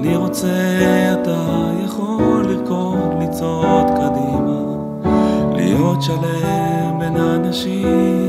אני רוצה, אתה יכול לרקוד, לצעוד קדימה, להיות שלם בין אנשים.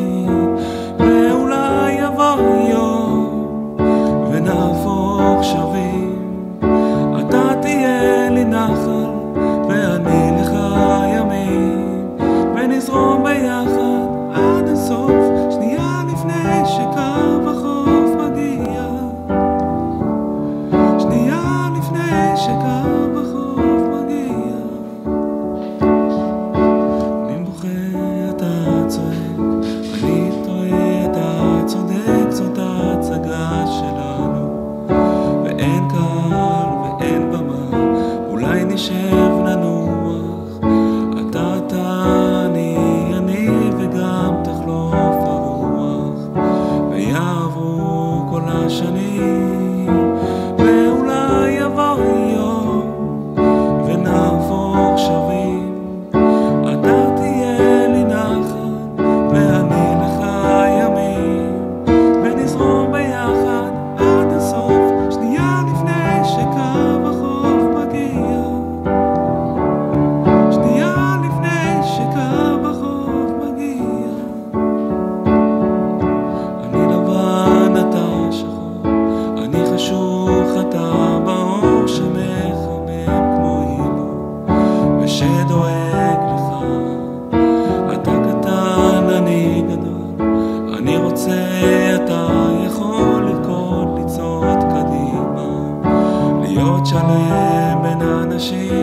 ואולי עברי ちゃねめな話